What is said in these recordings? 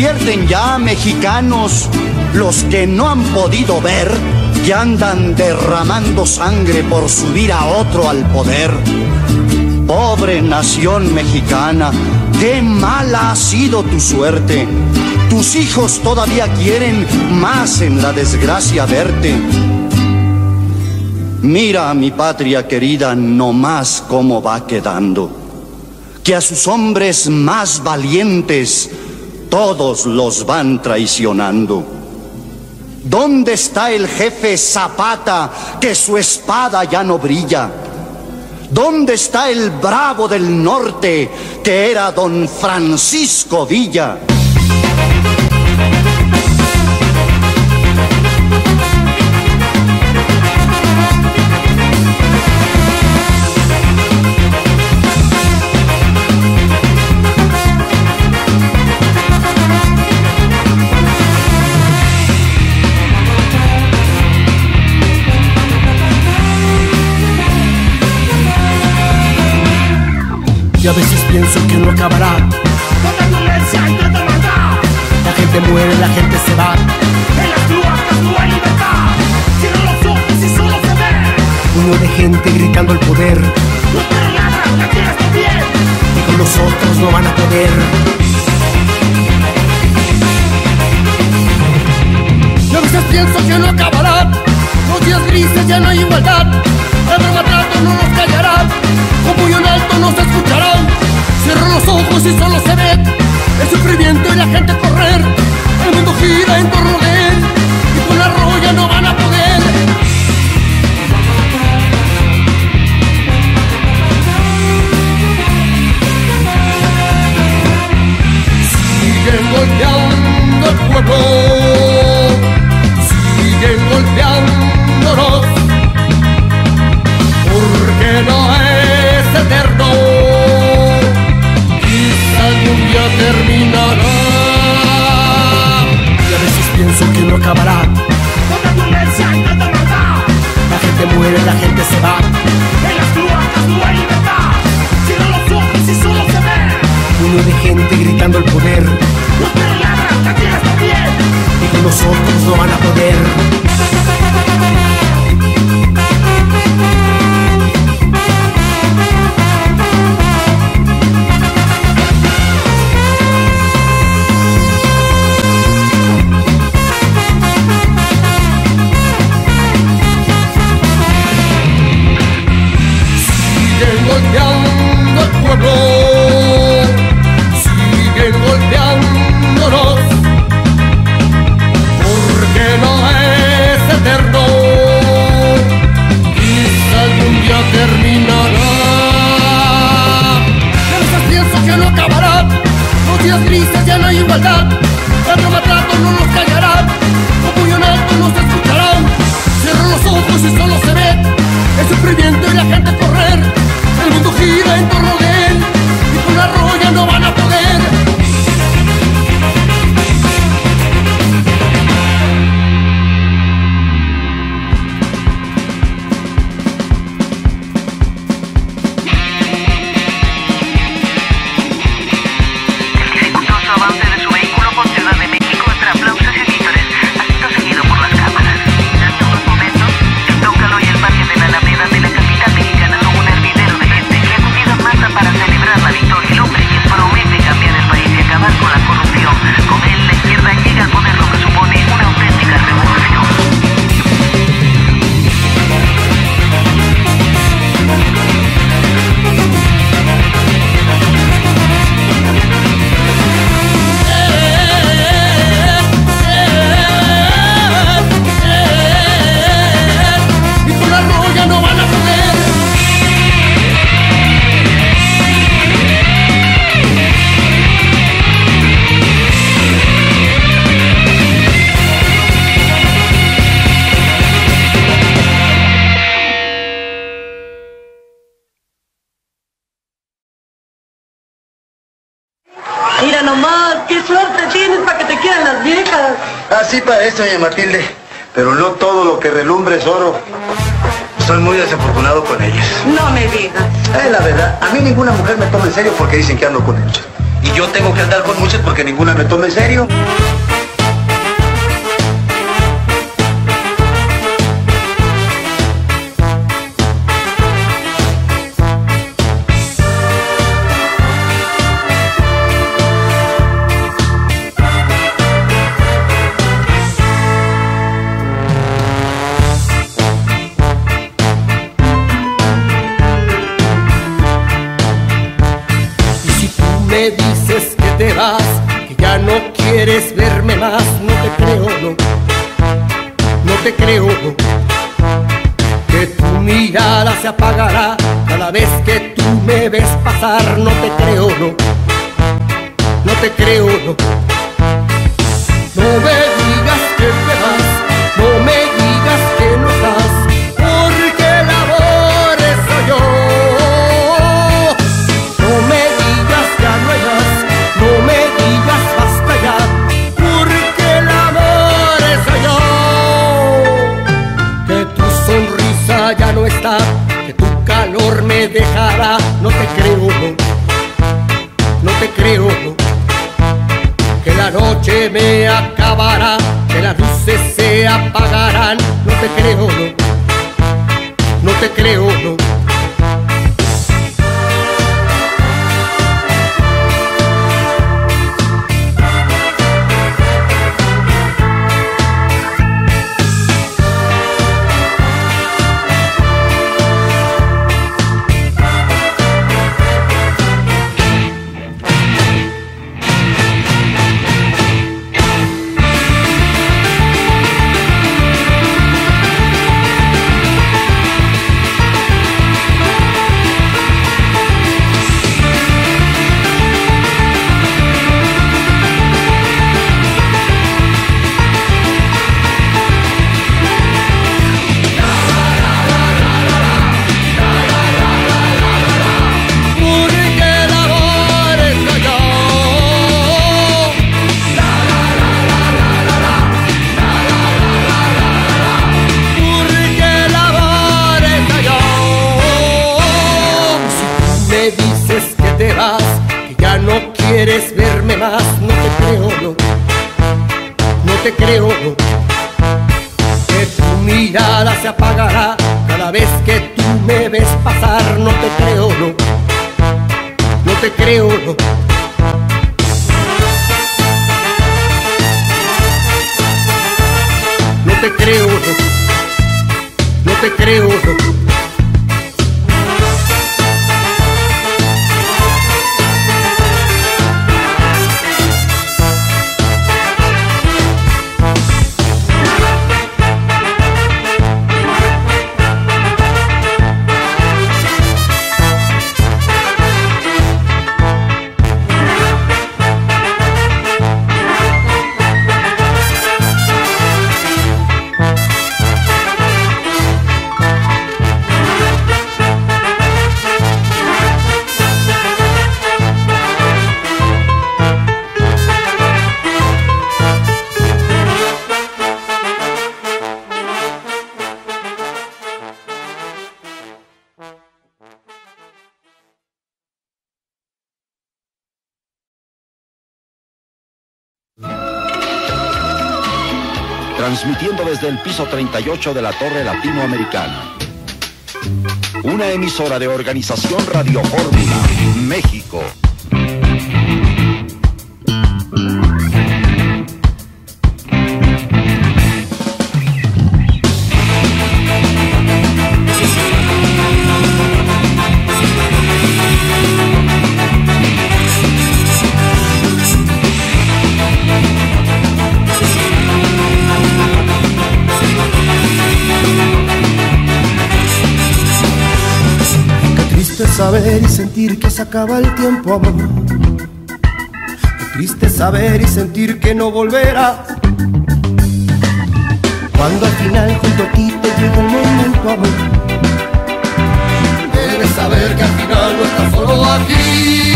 Despierten ya, mexicanos, los que no han podido ver que andan derramando sangre por subir a otro al poder. Pobre nación mexicana, qué mala ha sido tu suerte. Tus hijos todavía quieren más en la desgracia verte. Mira a mi patria querida no más cómo va quedando, que a sus hombres más valientes todos los van traicionando. ¿Dónde está el jefe Zapata que su espada ya no brilla? ¿Dónde está el bravo del norte que era don Francisco Villa? Y a veces pienso que no acabará. Tanta violencia y tanta maldad. La gente muere, la gente se va. En las cloacas no hay libertad. Cierra los ojos y solo se ve. Uno de gente gritando el poder. No te nada, la tierra está bien. Y con nosotros no van a poder. Y a veces pienso que no acabará. Los días grises ya no hay igualdad. El maltrato no nos callará. Con puño en alto nos escucharán. Cierro los ojos y solo se ve el sufrimiento y la gente correr. El mundo gira en torno de él. Y con la roya no van a poder. Siguen golpeando el pueblo, siguen golpeándonos, no es eterno, Mira nomás, qué suerte tienes para que te quieran las viejas. Así parece, doña Matilde. Pero no todo lo que relumbre es oro. Soy muy desafortunado con ellas. No me digas. Es la verdad, a mí ninguna mujer me toma en serio porque dicen que ando con ellos. Y yo tengo que andar con muchas porque ninguna me tome en serio. Se apagará cada vez que tú me ves pasar, no te creo, no. No te creo, no. No me no te creo, no. No te creo, no. No te creo, no. No te creo, no. Transmitiendo desde el piso 38 de la Torre Latinoamericana. Una emisora de Organización Radio Fórmula, México. Saber y sentir que se acaba el tiempo, amor. Triste saber y sentir que no volverá. Cuando al final junto a ti te llega el momento, amor. Debes saber que al final no estás solo aquí.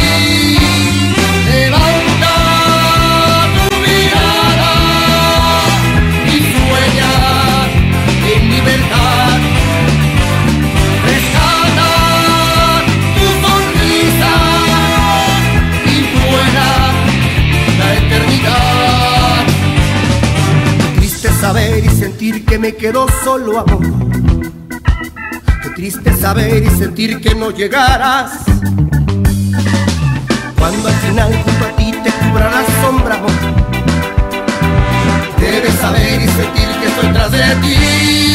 Sentir que me quedó solo amor. Qué triste saber y sentir que no llegarás. Cuando al final junto a ti te cubra la sombra, amor. Debes saber y sentir que estoy tras de ti.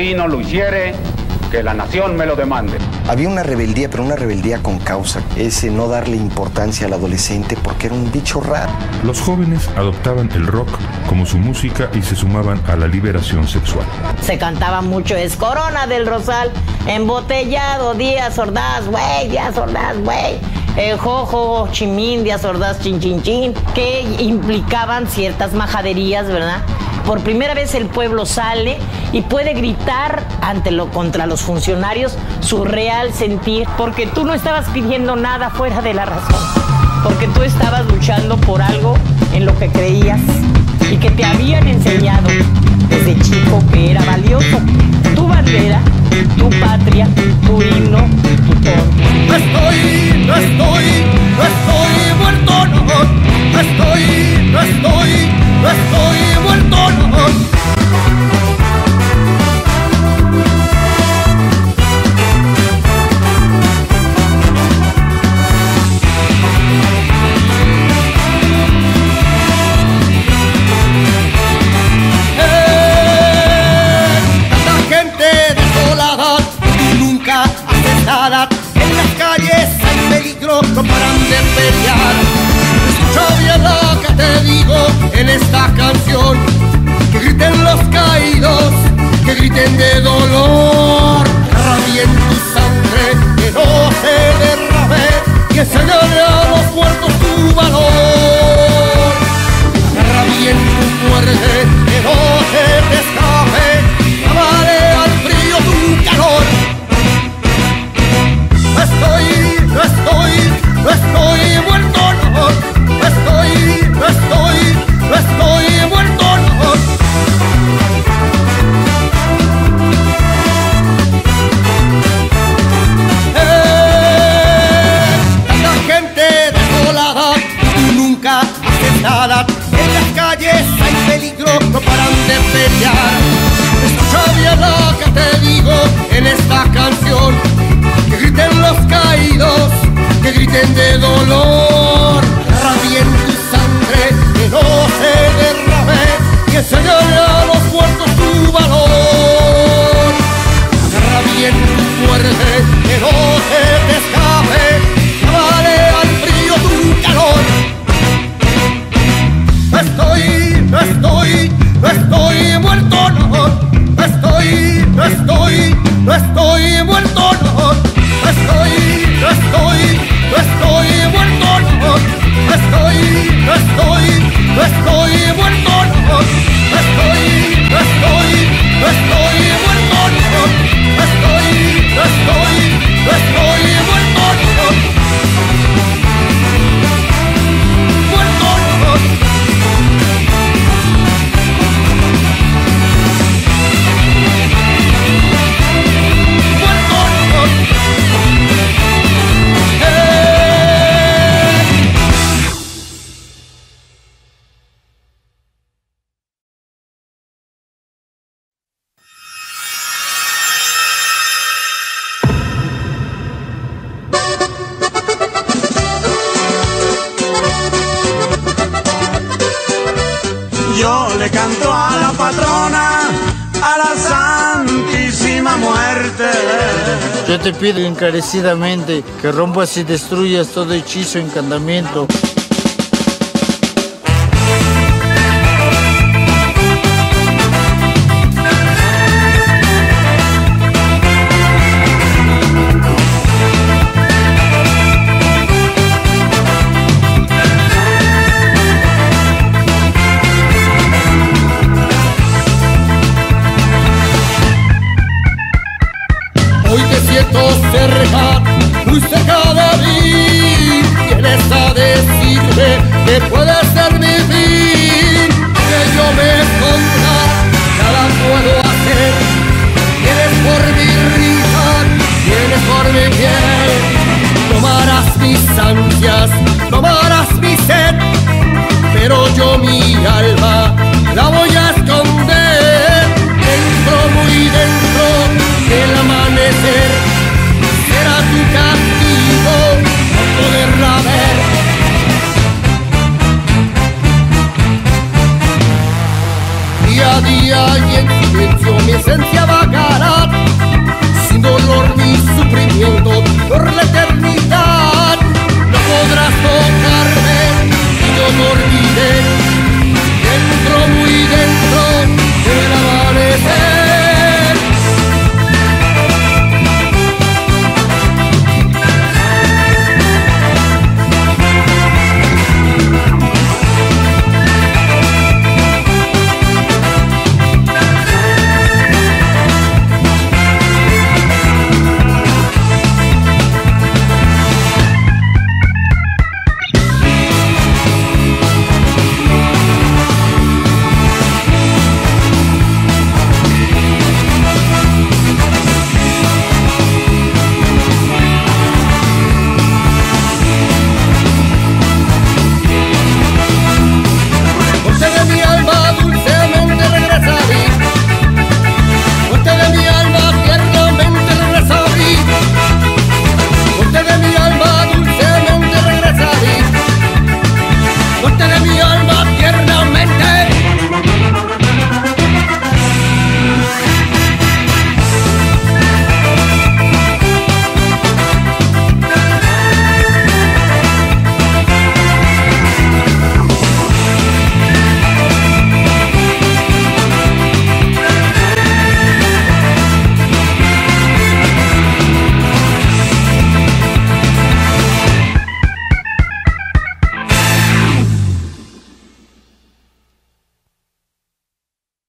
Y si así no lo hiciere, que la nación me lo demande. Había una rebeldía, pero una rebeldía con causa. Ese no darle importancia al adolescente porque era un bicho raro. Los jóvenes adoptaban el rock como su música y se sumaban a la liberación sexual. Se cantaba mucho, es Corona del Rosal, embotellado, Díaz Ordaz, güey, Díaz Ordaz, güey. Eh, jojo, chimín, Díaz Ordaz, chin, chin, chin, que implicaban ciertas majaderías, ¿verdad? Por primera vez el pueblo sale y puede gritar ante lo contra los funcionarios su real sentir, porque tú no estabas pidiendo nada fuera de la razón, porque tú estabas luchando por algo en lo que creías y que te habían enseñado desde chico que era valioso. Tu bandera, tu patria, tu himno, tu todo. No estoy, no estoy, no estoy muerto, no. Estoy, no estoy, no estoy muerto, no. Griten de dolor. Derrame en tu sangre, que no se derrame. Y enseñale a los muertos tu valor. Agarra bien tu muerte, le canto a la patrona, a la Santísima Muerte. Yo te pido encarecidamente que rompas y destruyas todo hechizo, encantamiento. Siento cerca, muy cerca de mí. Vienes a decirme que puede ser mi fin, que yo me esconda, nada puedo hacer. Vienes por mi risa, vienes por mi piel. Tomarás mis ansias, tomarás mi sed, pero yo mi alma en silencio mi esencia vagará, sin dolor ni sufrimiento, por la